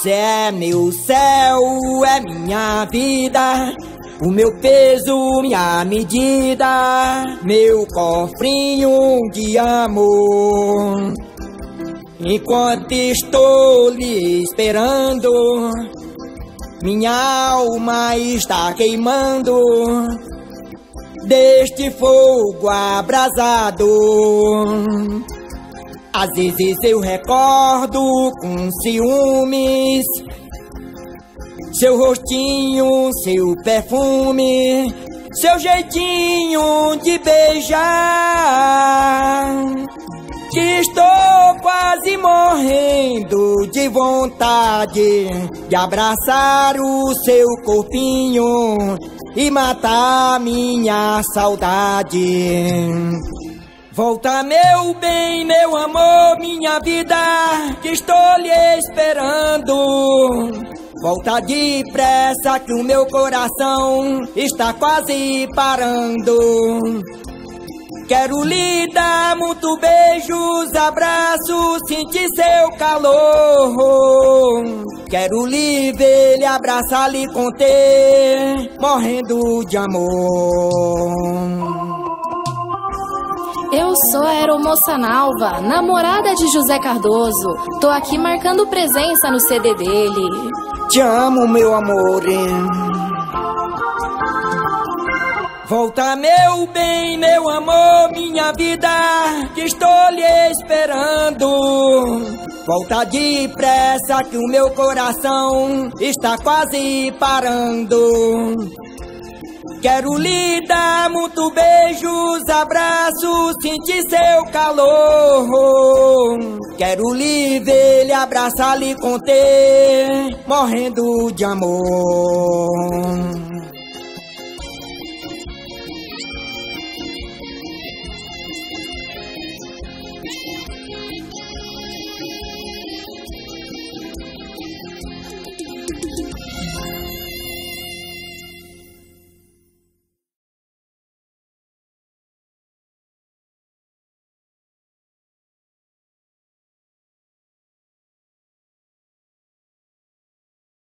Céu é meu céu, é minha vida. O meu peso, minha medida, meu cofrinho de amor. Enquanto estou lhe esperando, minha alma está queimando deste fogo abrasado. Às vezes eu recordo com ciúmes seu rostinho, seu perfume, seu jeitinho de beijar. Que estou quase morrendo de vontade de abraçar o seu corpinho e matar minha saudade. Volta, meu bem, meu amor, minha vida, que estou lhe esperando. Volta depressa que o meu coração está quase parando. Quero lhe dar muito beijos, abraços, sentir seu calor. Quero lhe ver, lhe abraçar, lhe conter, morrendo de amor. Eu sou a aeromoça Nalva, namorada de José Cardoso. Tô aqui marcando presença no CD dele. Te amo, meu amor. Volta, meu bem, meu amor, minha vida, que estou lhe esperando. Volta depressa que o meu coração está quase parando. Quero lhe dar muito beijos, abraços, sentir seu calor. Quero lhe ver, lhe abraçar, lhe conter, morrendo de amor.